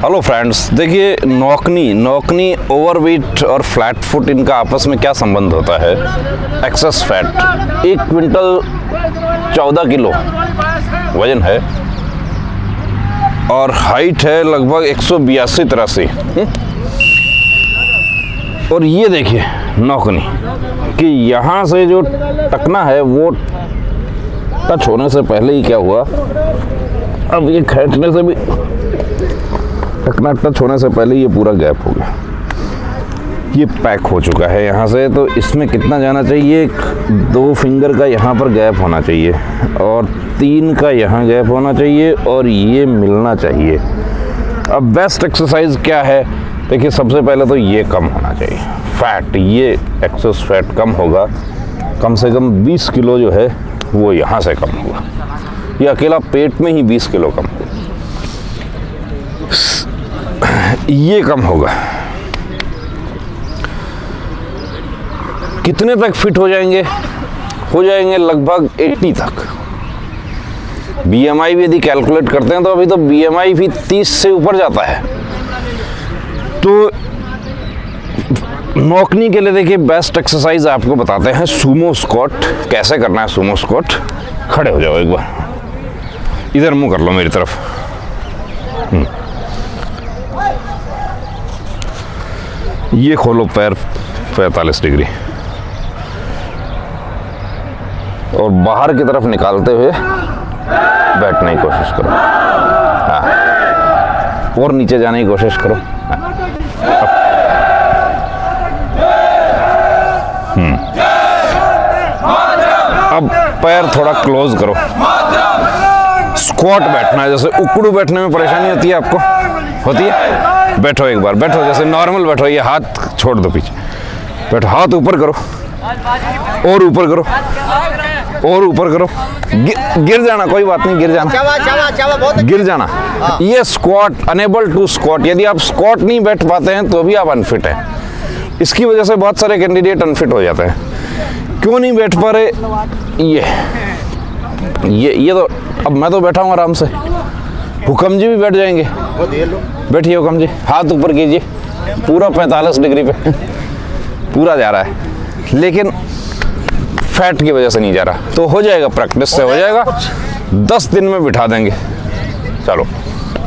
Hello friends देखिए, नौकनी नौकनी ओवरवेट और फ्लैट फुट इनका आपस में क्या संबंध होता है? एक्सेस फैट एक क्विंटल चौदह किलो वज़न है और हाइट है लगभग एक सौ बयासी तिरासी। और ये देखिए, नौकनी, कि यहाँ से जो टकना है, वो टच होने से पहले ही क्या हुआ? अब ये खींचने से भी टकना टच होने से पहले ये पूरा गैप हो गया। ये पैक हो चुका है यहाँ से तो इसमें कितना जाना चाहिए? एक दो फिंगर का यहाँ पर गैप होना चाहिए और तीन का यहाँ गैप होना चाहिए और ये मिलना चाहिए। अब बेस्ट एक्सरसाइज क्या है? देखिए, सबसे पहले तो ये कम होना चाहिए। फैट ये एक्सेस फैट कम होगा। कम से कम 20 किलो जो है, वो यहाँ से कम होगा। ये अकेला पेट में ही 20 किलो कम होगा। ये कम होगा। कितने तक फिट हो जाएँगे? हो जाएँगे लगभग 80 तक। बीएमआई भी यदि कैलकुलेट करते हैं तो अभी तो बीएमआई भी 30 से ऊपर जाता है। तो नौकनी के लिए देखिए बेस्ट एक्सरसाइज आपको बताते हैं सुमो स्कॉट कैसे करना है सुमो स्क्वाट खड़े हो जाओ एक बार। इधर मुँह कर लो मेरी तरफ़। ये खोलो पैर 45 डिग्री। और बाहर की तरफ़ निकालते हुए बैठने की कोशिश करो। हाँ। और नीचे जाने की कोशिश करो। हाँ। हम्म। अब पैर थोड़ा क्लोज करो। स्क्वाट बैठना है जैसे उकड़ू बैठने में परेशानी होती है आपको? होती है? बैठो एक बार बैठो जैसे नॉर्मल बैठो ये हाथ छोड़ दो पीछे। बैठो हाथ ऊपर करो और ऊपर करो और ऊपर करो। गि, गिर जाना कोई बात नहीं गिर जाना। चावा चावा चावा बहुत गिर जाना। ये स्क्वाट अनेबल टू स्क्वाट यदि आप स्क्वाट नहीं बैठ पाते हैं तो भी आप अनफिट हैं। इसकी वजह से बहुत सारे कैंडिडेट अनफिट हो जाते हैं। क्यों नहीं बैठ पा रहे? ये। ये ये तो अब मैं तो बैठा हूँ आराम से। हुक्म जी भी बैठ जाएँगे। बैठिए हुक्म जी हाथ ऊपर कीजिए। पूरा 45 डिग्री पे। पूरा जा रहा है। लेकिन फैट की वजह से नहीं जा रहा। तो हो जाएगा प्रैक्टिस से हो जाएगा। दस दिन में बिठा देंगे। चलो।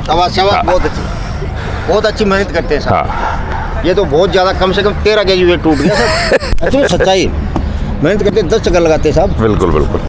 चावा बहुत अच्छी। बहुत अच्छी मेहनत करते हैं सर। हाँ। ये तो बहुत ज़्यादा कम से कम तेरह के जी वेट टूट गया सर। सच्चाई। मेहनत करते दस चक्कर लगाते हैं साहब। बिल्कुल बिल्कुल।